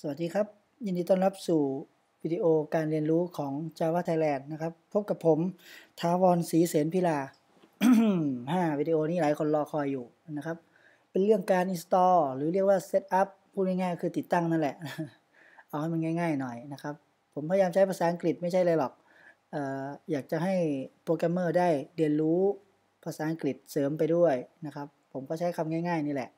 สวัสดีครับ ยินดีต้อนรับสู่วิดีโอการเรียนรู้ของ Java Thailand นะครับ พบกับผมถาวรศรีเสนพิลาฮะวิดีโอนี้หลายคนรอคอยอยู่นะครับ เป็นเรื่องการ install หรือเรียกว่า setup พูดง่ายๆคือติดตั้งนั่นแหละ เอาให้มันง่าย ๆ หน่อยนะครับ ผมพยายามใช้ภาษาอังกฤษไม่ใช่อะไรหรอกอออยากจะให้โปรแกรมเมอร์ได้เรียนรู้ภาษาอังกฤษเสริมไปด้วยนะครับ ผมก็ใช้คำง่าย ๆ นี่แหละ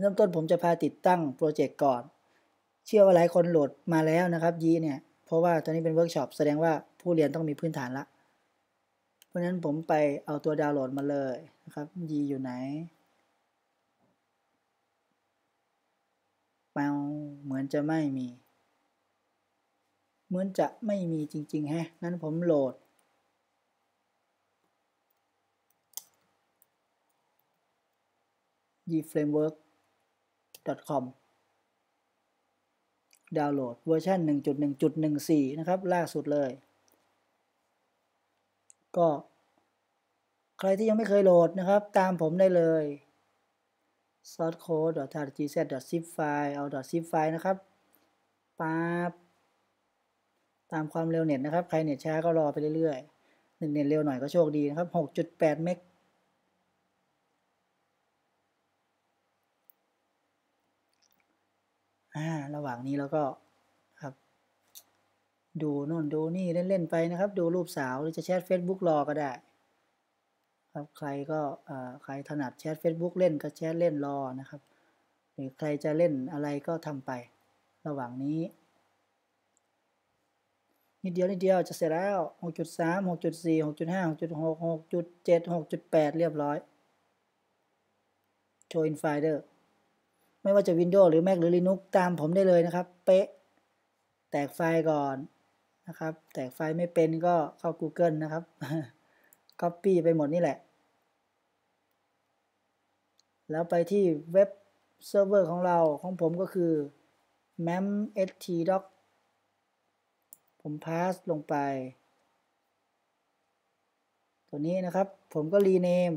เริ่มต้นผมจะพาติดตั้ง project ก่อน เชื่อว่าหลายคนโหลดมาแล้วนะครับ Yii เนี่ย เพราะว่าตอนนี้เป็นเวิร์กช็อปแสดงว่าผู้เรียนต้องมีพื้นฐานละ เพราะฉะนั้นผมไปเอาตัวดาวน์โหลดมาเลยนะครับ Yii อยู่ไหนเปล่าเหมือนจะไม่มี เหมือนจะไม่มีจริงๆแฮะนั้นผมโหลดYii framework com ดาวน์โหลดเวอร์ชัน1.1.14 นะครับ ล่าสุดเลย ก็ใครที่ยังไม่เคยโหลดนะครับ ตามผมได้เลย source code .gz zip file เอา zip file นะครับปั๊บตามความเร็วเน็ตนะครับ ใครเน็ตช้าก็รอไปเรื่อยๆเน็ตเร็วหน่อยก็โชคดีนะครับ 6.8 เมก อ่าระหว่างนี้เราก็ครับ ดูโน่นดูนี่เล่นๆไปนะครับ ดูรูปสาวหรือจะแชท Facebook รอก็ได้ ครับใครก็ใครถนัดแชท Facebook เล่นก็แชทเล่นรอนะครับ หรือใครจะเล่นอะไรก็ทำไป ระหว่างนี้ นิดเดียวนิดเดียวจะเสร็จแล้ว 6.3 6.4 6.5 6.6 6.7 6.8 เรียบร้อย show in Finder ไม่ว่าจะ Windows หรือ Mac หรือ Linux ตามผมได้เลยนะครับ เป๊ะ แตกไฟล์ก่อนนะครับ แตกไฟล์ไม่เป็นก็เข้า Google นะครับ Copy ไปหมดนี่แหละ แล้วไปที่ web server ของเราของผมก็คือ memhtdoc ผมพาสลงไป ตัวนี้นะครับ ผมก็รีเนม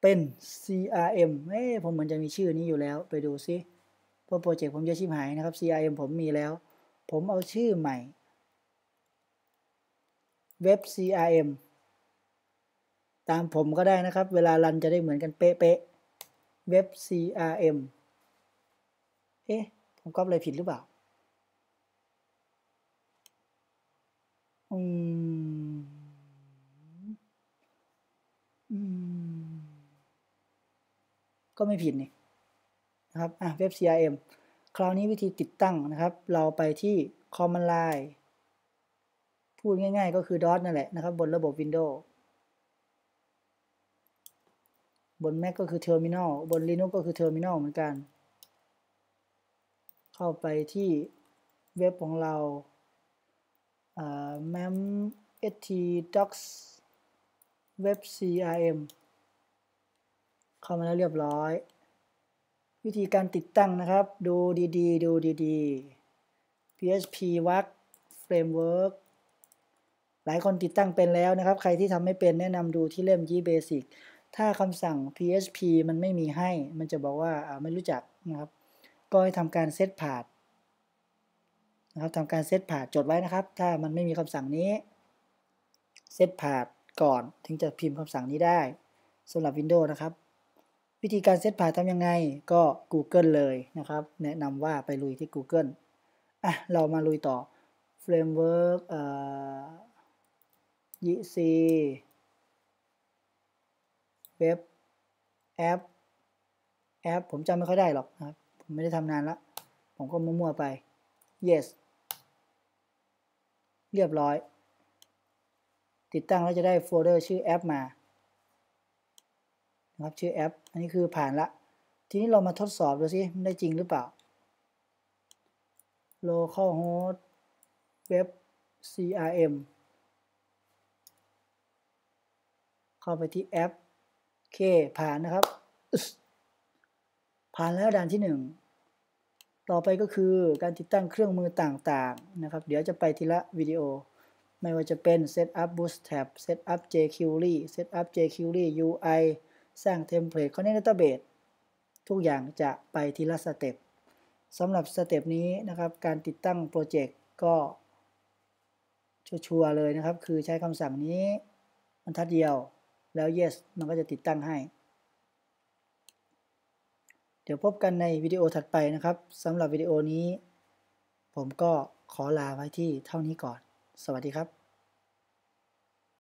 เป็น CRM เอ้ผมเหมือนจะมีชื่อนี้อยู่แล้ว ไปดูซิเพราะโปรเจกต์ผมจะชิบหายนะครับ CRM ผมมีแล้ว ผมเอาชื่อใหม่ เว็บ CRM ตามผมก็ได้นะครับ เวลารันจะได้เหมือนกันเป๊ะๆ เว็บ CRM เอ๊ะ ผมก๊อปอะไรผิดหรือเปล่า อืม อืม ก็ไม่ผิดนี่นะครับอะเว็บ CRM คราวนี้วิธีติดตั้งนะครับ เราไปที่ Command Line พูดง่ายๆ ก็คือ DOS นั่นแหละนะครับ บนระบบ Windows บน Mac ก็คือ Terminal บน Linux ก็คือ Terminal เหมือนกัน เข้าไปที่เว็บของเรา mem st docs web crm เข้ามาแล้วเรียบร้อย วิธีการติดตั้งนะครับ ดูดีๆ ดูดีๆ PHP Work Framework หลายคนติดตั้งเป็นแล้วนะครับ ใครที่ทำไม่เป็นแนะนำดูที่เล่ม G Basic ถ้าคำสั่ง PHP มันไม่มีให้ มันจะบอกว่าไม่รู้จักนะครับ ก็ให้ทำการเซตผ่านนะครับทำการเซตผ่านจดไว้นะครับ ถ้ามันไม่มีคำสั่งนี้เซตผ่านก่อนถึงจะพิมพ์คำสั่งนี้ได้สำหรับ Windows นะครับ วิธีการเซตผ่านทำยังไงก็ Google เลยนะครับ แนะนำว่าไปลุยที่ Google อะ เรามาลุยต่อ Framework เอ่อ YC เว็บแอปแอปผมจำไม่ค่อยได้หรอกนะครับ ผมไม่ได้ทำนานละ ผมก็มั่วๆไป yes เรียบร้อย ติดตั้งแล้วจะได้โฟลเดอร์ชื่อแอปมา นะครับชื่อแอป อันนี้คือผ่านละ ทีนี้เรามาทดสอบดูสิได้จริงหรือเปล่า localhost web crm เข้าไปที่แอปโอเคผ่านนะครับ ผ่านแล้วด่านที่ 1 ต่อไปก็คือการติดตั้งเครื่องมือต่างๆนะครับ เดี๋ยวจะไปทีละวิดีโอ ไม่ว่าจะเป็น setup bootstrap setup jQuery setup jQuery UI สร้าง template Connect Database ทุกอย่างจะไปทีละ step สำหรับ step นี้นะครับ การติดตั้ง project ก็ชัวร์เลยนะครับ คือใช้คำสั่งนี้บรรทัดเดียวแล้ว yes มันก็จะติดตั้งให้ เดี๋ยวพบกันในวิดีโอถัดไปนะครับสำหรับวิดีโอนี้ ผมก็ขอลาไว้ที่เท่านี้ก่อน สวัสดีครับ